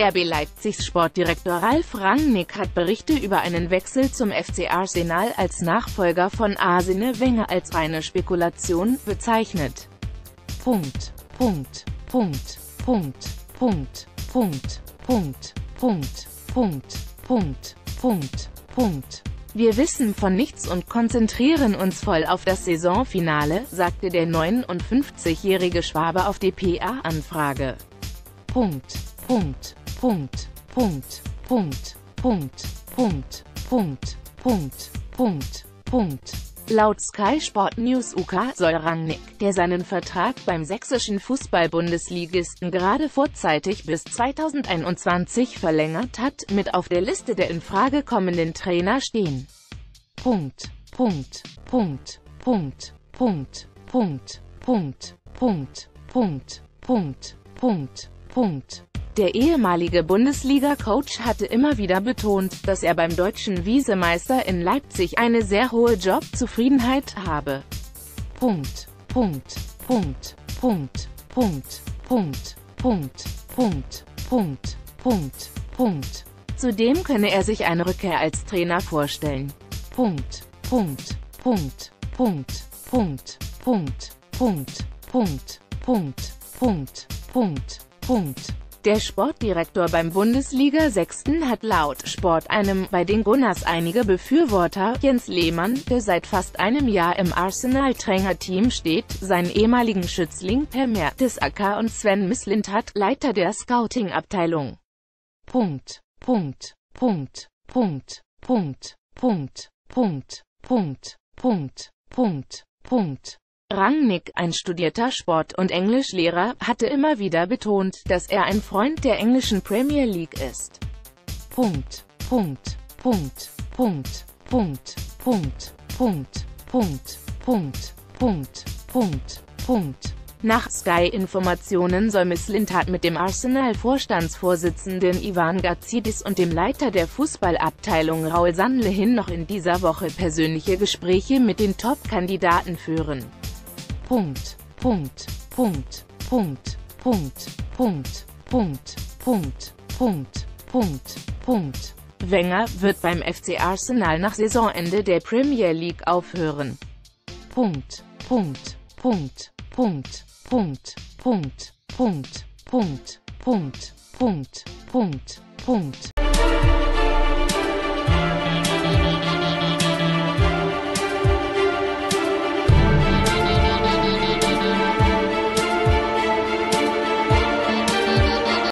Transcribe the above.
RB Leipzigs Sportdirektor Ralf Rangnick hat Berichte über einen Wechsel zum FC Arsenal als Nachfolger von Arsene Wenger als reine Spekulation bezeichnet. Punkt, Punkt, Punkt, Punkt, Punkt, Punkt, Punkt, Punkt, Punkt, Punkt, Punkt, Punkt. Wir wissen von nichts und konzentrieren uns voll auf das Saisonfinale, sagte der 59-jährige Schwabe auf die PA-Anfrage. Punkt, Punkt, Punkt, Punkt, Punkt, Punkt, Punkt, Punkt, Punkt, Punkt, Punkt. Laut Sky Sport News UK soll Rangnick, der seinen Vertrag beim sächsischen Fußball-Bundesligisten gerade vorzeitig bis 2021 verlängert hat, mit auf der Liste der in Frage kommenden Trainer stehen. Punkt, Punkt, Punkt, Punkt, Punkt, Punkt, Punkt, Punkt, Punkt, Punkt, Punkt, Punkt. Der ehemalige Bundesliga-Coach hatte immer wieder betont, dass er beim deutschen Visemeister in Leipzig eine sehr hohe Jobzufriedenheit habe. Punkt, Punkt, Punkt, Punkt, Punkt, Punkt, Punkt, Punkt, Punkt, Punkt, Punkt. Zudem könne er sich eine Rückkehr als Trainer vorstellen. Punkt, Punkt, Punkt, Punkt, Punkt, Punkt, Punkt, Punkt, Punkt, Punkt, Punkt, Punkt. Der Sportdirektor beim Bundesliga-Sechsten hat laut Sport einem bei den Gunners einige Befürworter, Jens Lehmann, der seit fast einem Jahr im Arsenal-Trainerteam steht, seinen ehemaligen Schützling Per Mertesacker und Sven Mislintat, Leiter der Scouting-Abteilung. Punkt, Punkt, Punkt, Punkt, Punkt, Punkt, Punkt, Punkt, Punkt, Punkt, Punkt. Rangnick, ein studierter Sport- und Englischlehrer, hatte immer wieder betont, dass er ein Freund der englischen Premier League ist. Punkt, Punkt, Punkt, Punkt, Punkt, Punkt, Punkt, Punkt, Punkt, Punkt, Punkt, Punkt. Nach Sky-Informationen soll Miss Lintat mit dem Arsenal-Vorstandsvorsitzenden Ivan Gazidis und dem Leiter der Fußballabteilung Raul Sanlehin noch in dieser Woche persönliche Gespräche mit den Top-Kandidaten führen. Punkt, Punkt, Punkt, Punkt, Punkt, Punkt, Punkt, Punkt, Punkt, Punkt, Punkt. Wenger wird beim FC Arsenal nach Saisonende der Premier League aufhören. Punkt, Punkt, Punkt, Punkt, Punkt, Punkt, Punkt, Punkt, Punkt, Punkt, Punkt, Punkt.